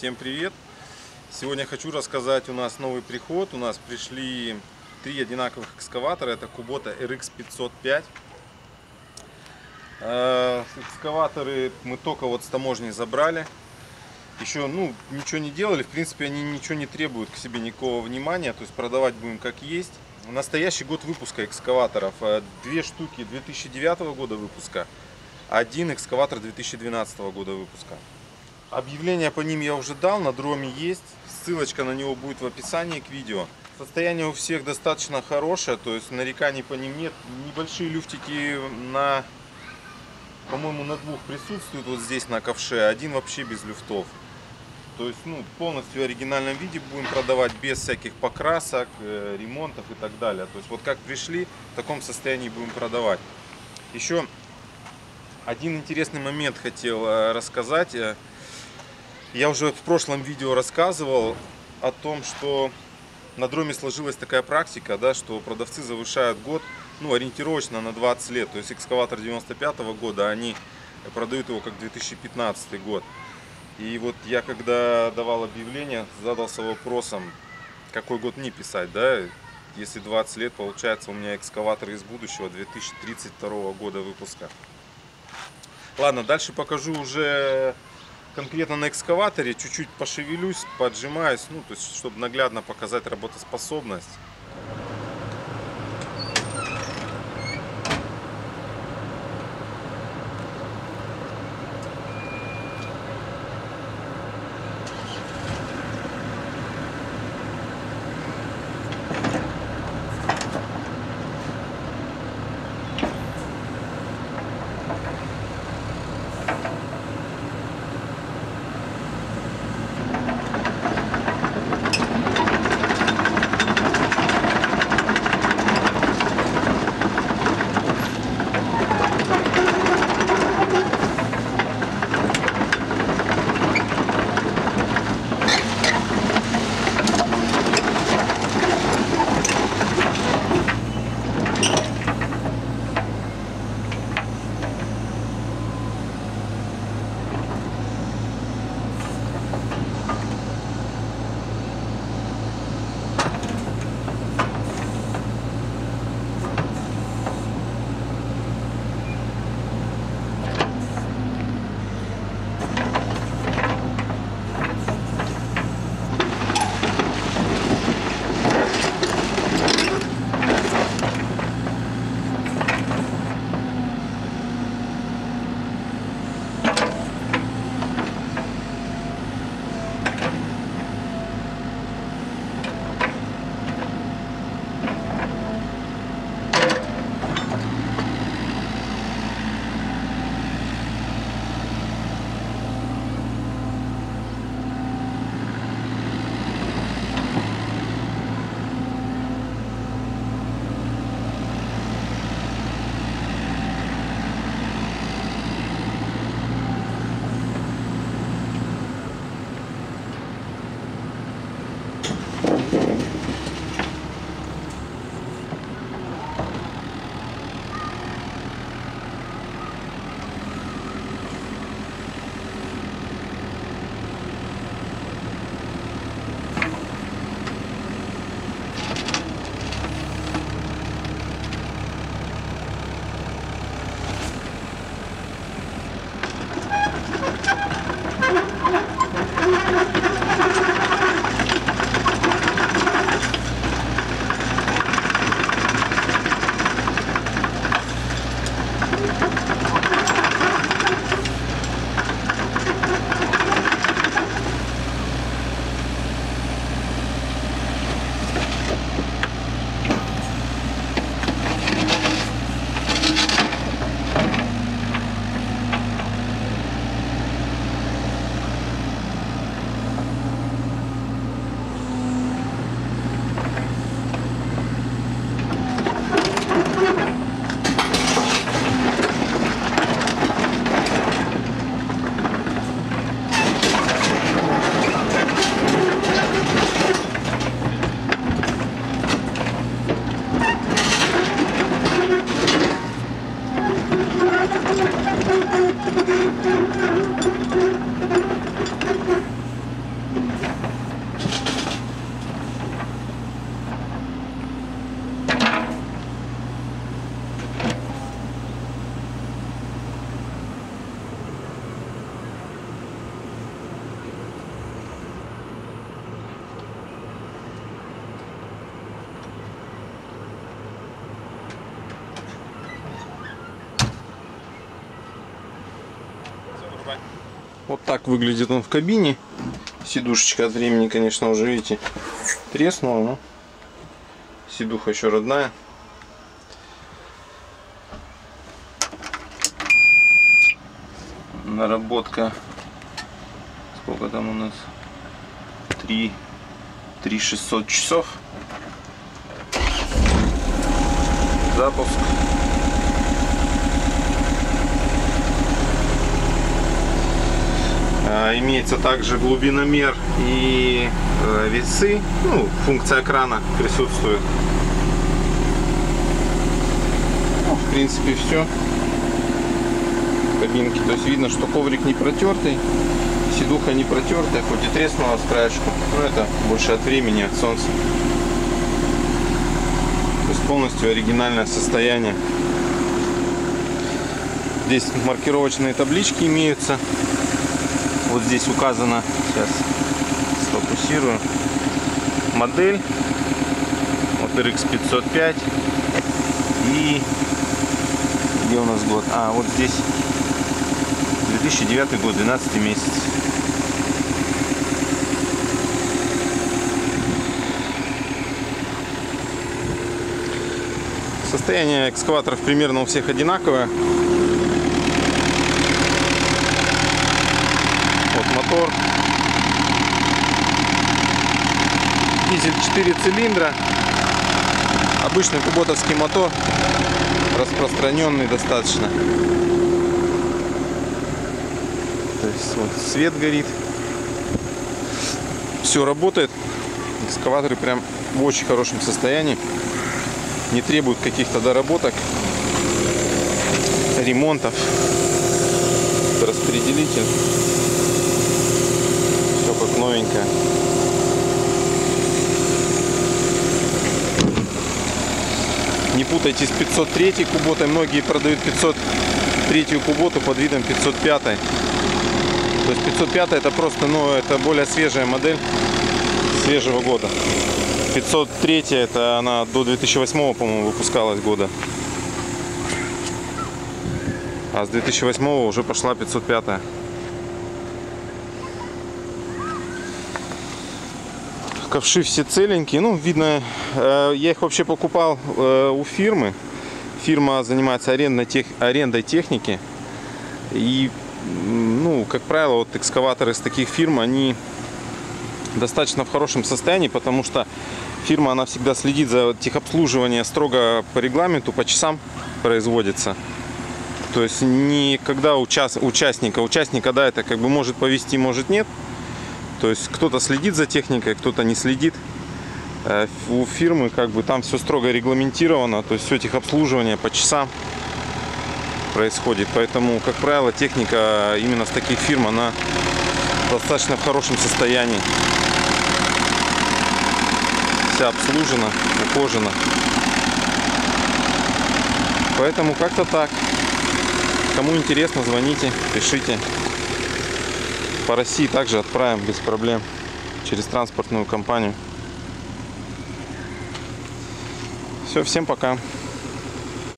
Всем привет! Сегодня хочу рассказать, у нас новый приход. У нас пришли три одинаковых экскаватора. Это Kubota RX 505. Э, Экскаваторы мы только вот с таможни забрали. Еще, ну, ничего не делали. В принципе, они ничего не требуют к себе никакого внимания. То есть продавать будем как есть. Настоящий год выпуска экскаваторов. Э, Две штуки 2009 года выпуска. Один экскаватор 2012 года выпуска. Объявление по ним я уже дал, на дроме есть. Ссылочка на него будет в описании к видео. Состояние у всех достаточно хорошее, то есть нареканий по ним нет. Небольшие люфтики на, по-моему, на двух присутствуют вот здесь на ковше. Один вообще без люфтов. То есть, ну, полностью в оригинальном виде будем продавать без всяких покрасок, э, ремонтов и так далее. То есть, вот как пришли, в таком состоянии будем продавать. Еще один интересный момент хотел э, рассказать. Я уже в прошлом видео рассказывал о том, что на дроме сложилась такая практика, да, что продавцы завышают год, ну, ориентировочно на 20 лет. То есть экскаватор 95 года, они продают его как 2015 год. И вот я когда давал объявление, задался вопросом, какой год не писать, да, если 20 лет, получается у меня экскаватор из будущего 2032 года выпуска. Ладно, дальше покажу уже конкретно на экскаваторе, чуть-чуть пошевелюсь, поджимаюсь, ну, то есть, чтобы наглядно показать работоспособность. Вот так выглядит он в кабине. Сидушечка от времени, конечно, уже, видите, треснула, но сидуха еще родная. Наработка. Сколько там у нас? 3 3600 часов. Запуск. Имеется также глубиномер и э, весы. Ну, функция крана присутствует. Ну, в принципе, все. Кабинки. То есть видно, что коврик не протертый. Сидуха не протертая, хоть и треснула с краешку. Но это больше от времени, от солнца. То есть полностью оригинальное состояние. Здесь маркировочные таблички имеются. Вот здесь указано, сейчас сфокусирую, модель. Вот RX 505 и где у нас год? А, вот здесь 2009 год, 12 месяц. Состояние экскаваторов примерно у всех одинаковое. Вот мотор. Дизель 4 цилиндра. Обычный куботовский мотор. Распространенный достаточно. То есть вот свет горит. Все работает. Экскаваторы прям в очень хорошем состоянии. Не требуют каких-то доработок, ремонтов. Распределитель. Новенькое. Не путайте с 503 куботой. Многие продают 503 куботу под видом 505. То есть 505 это просто, ну, это более свежая модель свежего года. 503 это она до 2008, по-моему, выпускалась года. А с 2008 уже пошла 505. Ковши все целенькие. Ну, видно, э, я их вообще покупал э, у фирмы. Фирма занимается арендой, тех, арендой техники. И, ну, как правило, вот экскаваторы из таких фирм, они достаточно в хорошем состоянии, потому что фирма, она всегда следит за техобслуживанием строго по регламенту, по часам производится. То есть никогда участ, участника, участника, да, это как бы может повести, может нет. То есть кто-то следит за техникой, кто-то не следит. Э, у фирмы как бы там все строго регламентировано, то есть все техобслуживание по часам происходит. Поэтому, как правило, техника именно с таких фирм, она достаточно в хорошем состоянии. Вся обслужена, ухожена. Поэтому как-то так. Кому интересно, звоните, пишите. По России также отправим без проблем через транспортную компанию. Все, всем пока.